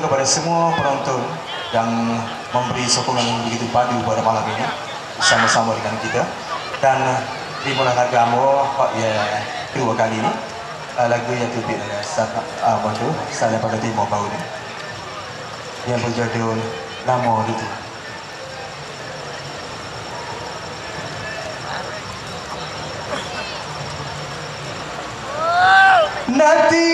kepada semua penonton yang memberi sokongan yang begitu padu pada malam ini. Sama-sama dengan kita. Dan di malam agama Pak ya kedua kali ini eh, lagu yang terbit oleh Sat Abadu tu? Salah pada Timur Bau ni. Yang berjudul Lama itu. Nanti